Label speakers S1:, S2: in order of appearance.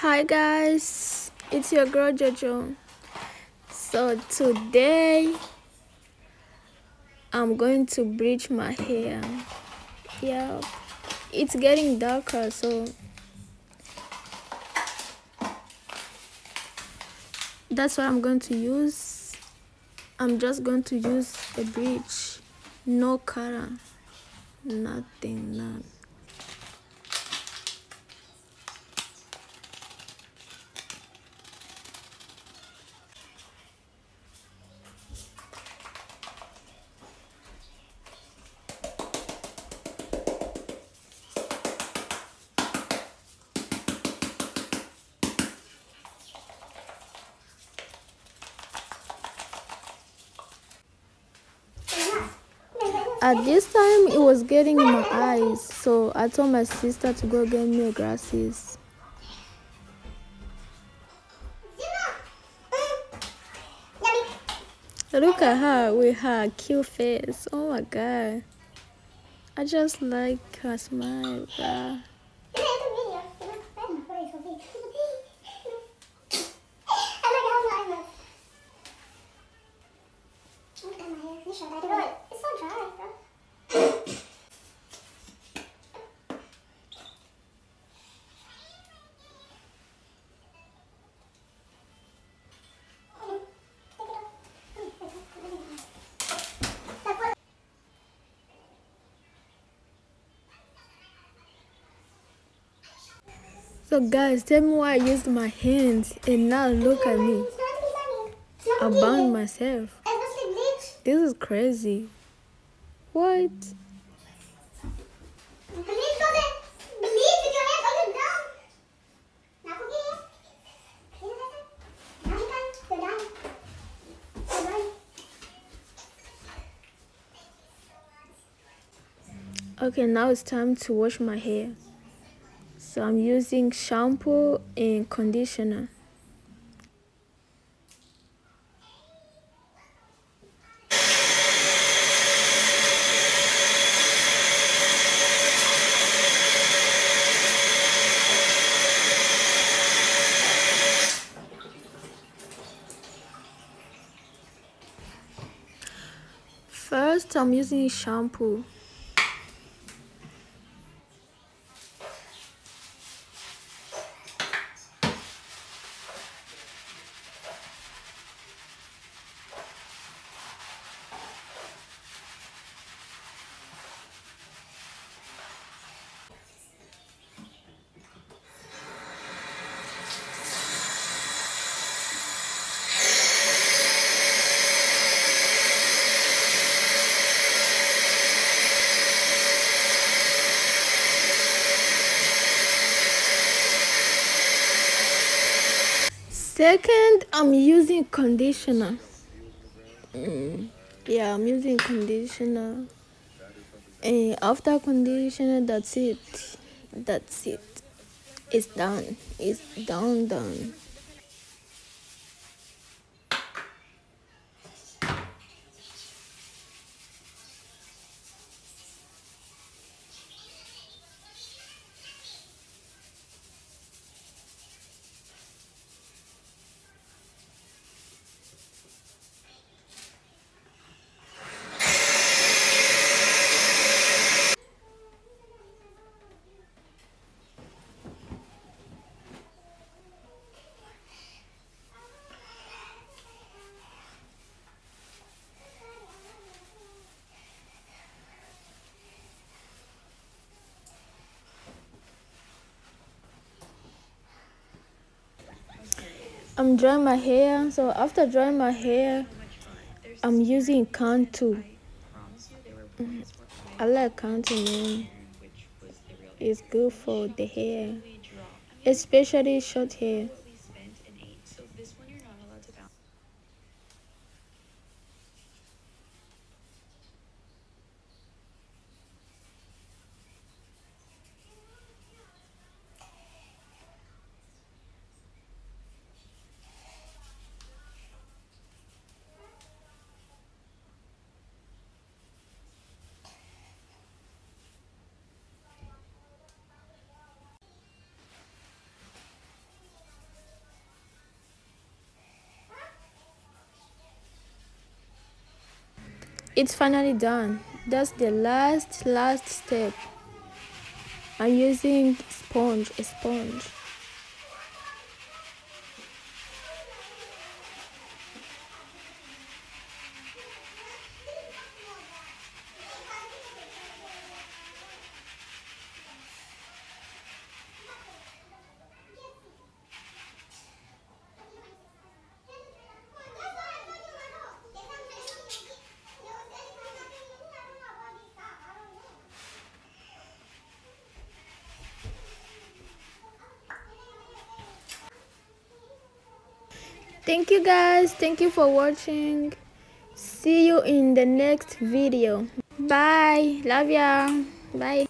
S1: Hi guys, it's your girl Jojo. So today I'm going to bleach my hair. Yeah, it's getting darker so that's what I'm going to use. I'm just going to use a bleach, no color, nothing, none. At this time, it was getting in my eyes, so I told my sister to go get me glasses. Look at her with her cute face. Oh my god. I just like her smile. Bruh. So guys, tell me why I used my hands and now look at me. I bound myself. This is crazy. What? Okay, now it's time to wash my hair. So I'm using shampoo and conditioner. First, I'm using shampoo. Second, I'm using conditioner. Mm, yeah, I'm using conditioner. And after conditioner, that's it. That's it. It's done. It's done, done. I'm drying my hair. So after drying my hair, I'm using Cantu. Mm, I like Cantu, man. It's good for the hair, especially short hair. It's finally done. That's the last last step. I'm using sponge a sponge thank you guys. Thank you for watching. See you in the next video. Bye. Love ya. Bye